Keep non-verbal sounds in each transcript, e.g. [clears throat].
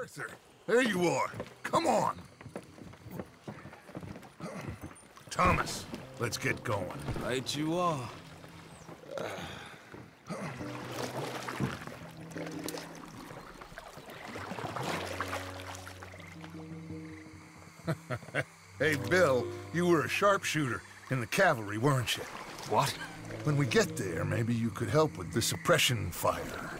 Arthur, there you are. Come on. Thomas, let's get going. Right you are. [laughs] Hey, Bill, you were a sharpshooter in the cavalry, weren't you? What? When we get there, maybe you could help with the suppression fire.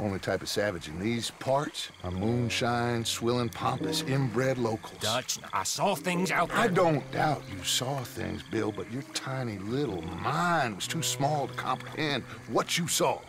Only type of savage in these parts are moonshine, swilling, pompous, inbred locals. Dutch, I saw things out there. I don't doubt you saw things, Bill, but your tiny little mind was too small to comprehend what you saw.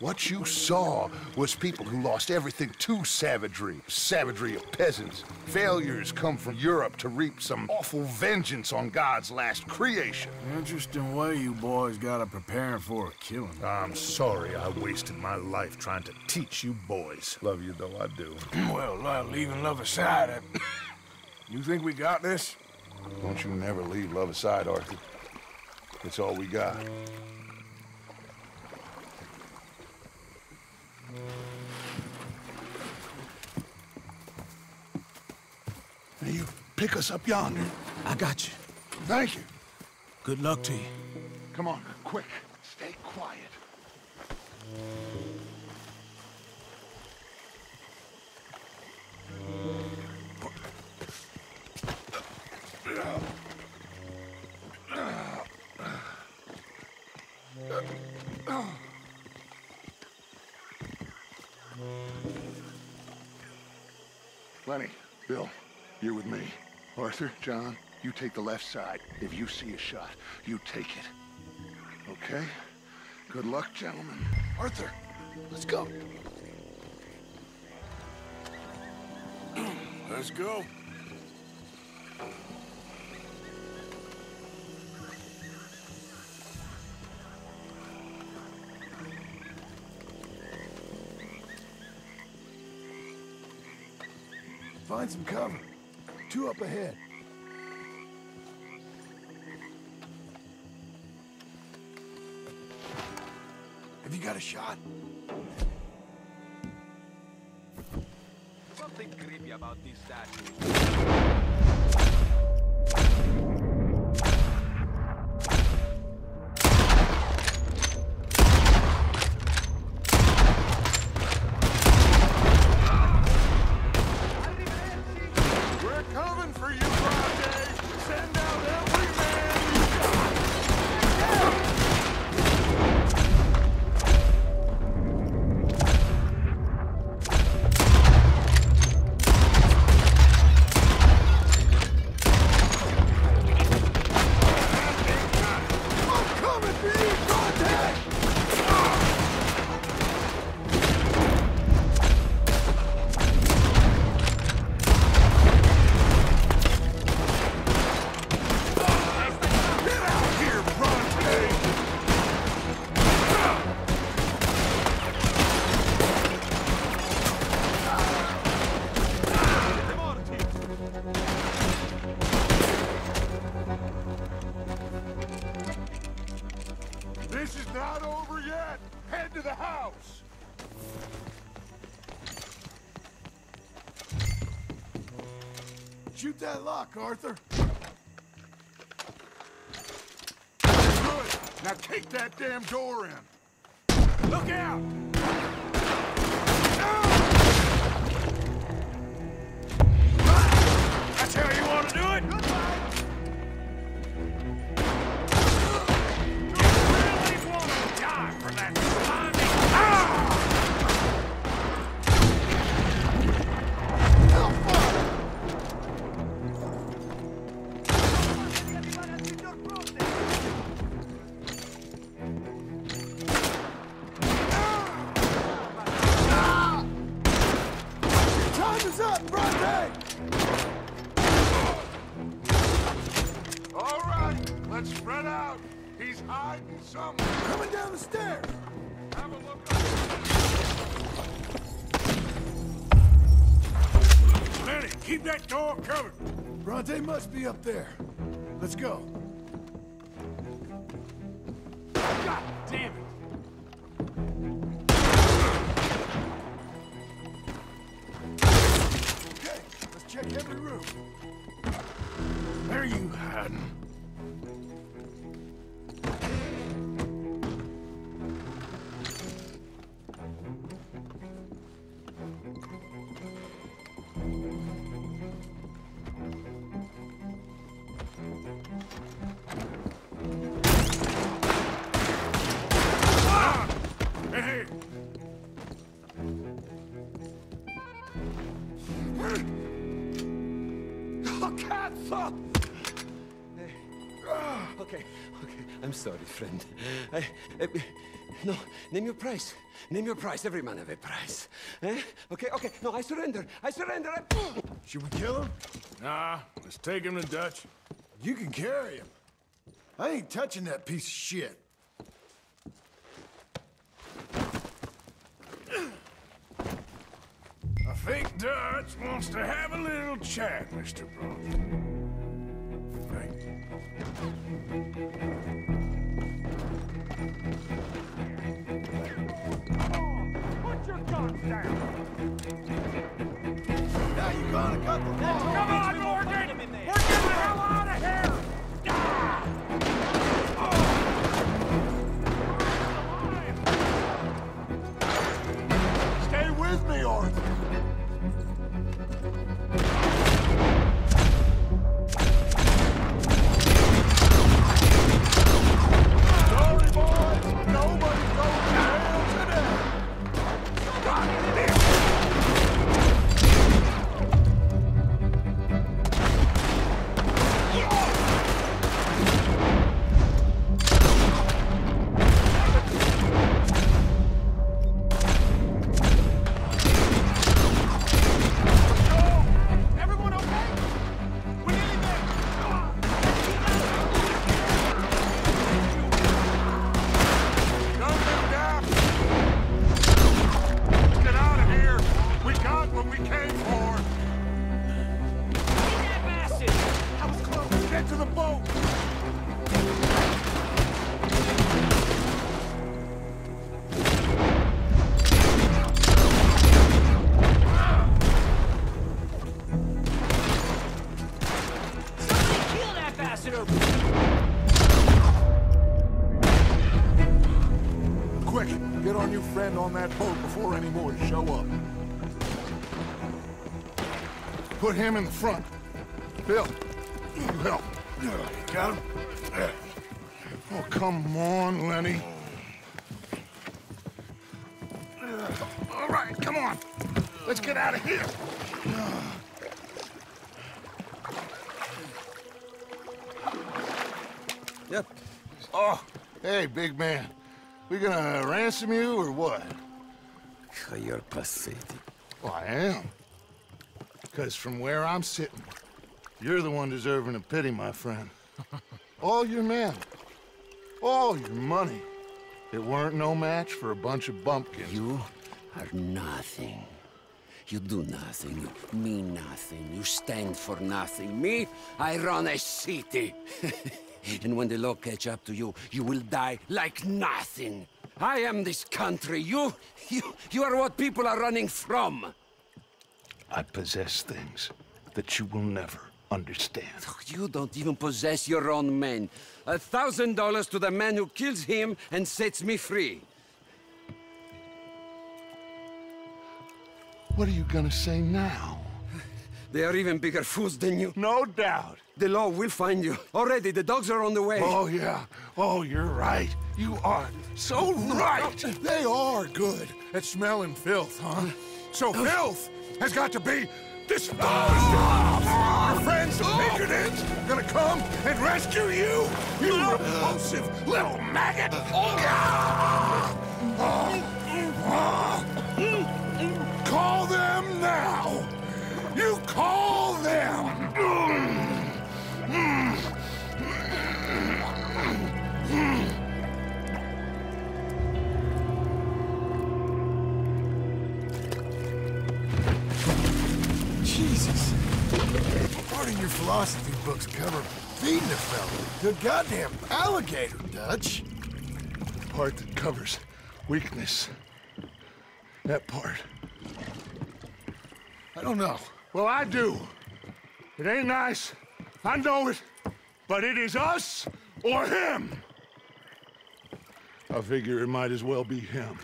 What you saw was people who lost everything to savagery. Savagery of peasants. Failures come from Europe to reap some awful vengeance on God's last creation. Interesting way you boys gotta prepare for a killing. I'm sorry I wasted my life trying to teach you boys. Love you though I do. [clears throat] Well, uh, leaving love aside, uh, you think we got this? Don't you never leave love aside, Arthur. It's all we got. Pick us up yonder. I got you. Thank you. Good luck to you. Come on, quick. Stay quiet. Lenny, Bill, you're with me. Arthur, John, you take the left side. If you see a shot, you take it. Okay? Good luck, gentlemen. Arthur, let's go. [clears throat] Let's go. Find some cover. Two up ahead. Have you got a shot? Something creepy about these statues. Shoot that lock, Arthur. Good! Now kick that damn door in! Look out! Keep that door covered. Bronte must be up there. Let's go. God damn it! Okay, let's check every room. Where are you hiding? I'm sorry, friend. I, eh, no, name your price. Name your price. Every man have a price. Eh? Okay, okay. No, I surrender. I surrender. I... Should we kill him? Nah, let's take him to Dutch. You can carry him. I ain't touching that piece of shit. I think Dutch wants to have a little chat, Mr. Bronte. Thank on that boat before any more show up. Put him in the front. Bill, you help. Got him? Oh, come on, Lenny. All right, come on. Let's get out of here. Yep. Oh, hey, big man. We gonna ransom you or what? You're pathetic. Well, I am. Because from where I'm sitting, you're the one deserving of pity, my friend. [laughs] All your men, all your money, it weren't no match for a bunch of bumpkins. You are nothing. You do nothing. You mean nothing. You stand for nothing. Me, I run a city. [laughs] and when the law catch up to you, you will die like nothing. I am this country. You, you, you are what people are running from. I possess things that you will never understand. You don't even possess your own men. A thousand dollars to the man who kills him and sets me free. What are you gonna say now? They are even bigger fools than you. No doubt. The law will find you. Already, the dogs are on the way. Oh, yeah. Oh, you're right. You are so right. They are good at smelling filth, huh? So oh. filth has got to be disposed of. Your friends the Pinkertons gonna come and rescue you, you repulsive little maggot. Ah. Ah. Ah. Call them now. Call them! Jesus. Part of your philosophy books cover feeding a fella The goddamn alligator, Dutch. The part that covers weakness. That part. I don't know. Well, I do. It ain't nice. I know it. But it is us or him. I figure it might as well be him.